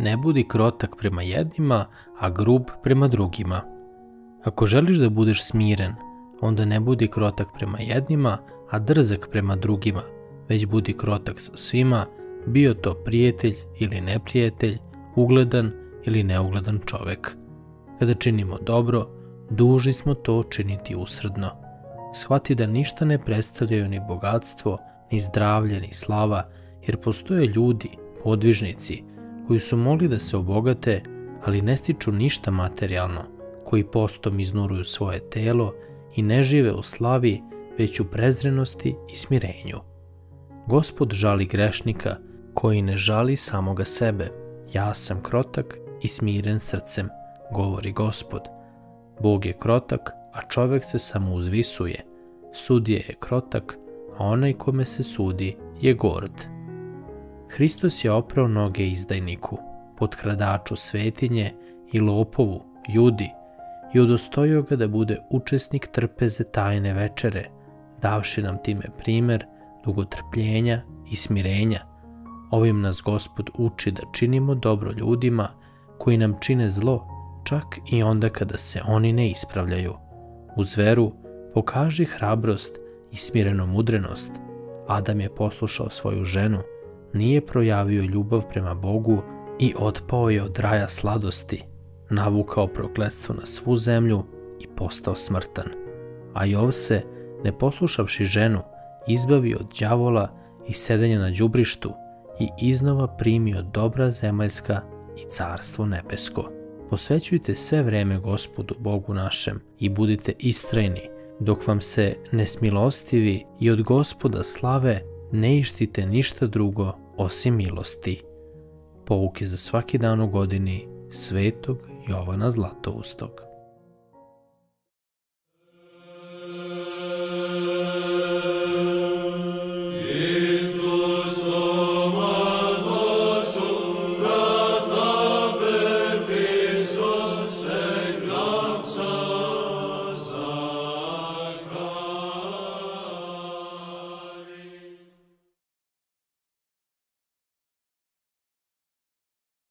ne budi krotak prema jednima, a grub prema drugima. Ako želiš da budeš smiren, onda ne budi krotak prema jednima, a drzak prema drugima, već budi krotak sa svima, bio to prijatelj ili neprijatelj, ugledan ili neugledan čovek. Kada činimo dobro, dužni smo to činiti usredno. Shvati da ništa ne predstavljaju ni bogatstvo, ni zdravlje, ni slava, jer postoje ljudi, podvižnici, koji su mogli da se obogate, ali ne stiču ništa materijalno, koji postom iznuruju svoje telo i ne žive u slavi, već u prezrenosti i smirenju. Gospod žali grešnika koji ne žali samoga sebe. Ja sam krotak i smiren srcem, govori Gospod. Bog je krotak, a čovek se samo uzvisuje. Sudije je krotak, a onaj kome se sudi je gord. Hristos je oprao noge izdajniku, podkradaču svetinje i lopovu, judi, i udostojio ga da bude učesnik trpeze tajne večere, davši nam time primer dugotrpljenja i smirenja. Ovim nas Gospod uči da činimo dobro ljudima koji nam čine zlo, čak i onda kada se oni ne ispravljaju. Uz veru pokaži hrabrost i smirenu mudrenost. Adam je poslušao svoju ženu, nije projavio ljubav prema Bogu i otpao je od raja sladosti, navukao prokletstvo na svu zemlju i postao smrtan. A Jov se, ne poslušavši ženu, izbavio od đavola i sedenja na đubrištu i iznova primio dobra zemaljska i carstvo nebesko. Posvećujte sve vreme gospodu Bogu našem i budite istrajni, dok vam se nesmilostivi i od gospoda slave ne ištite ništa drugo osim milosti. Pouke za svaki dan u godini Svetog Jovana Zlatoustog.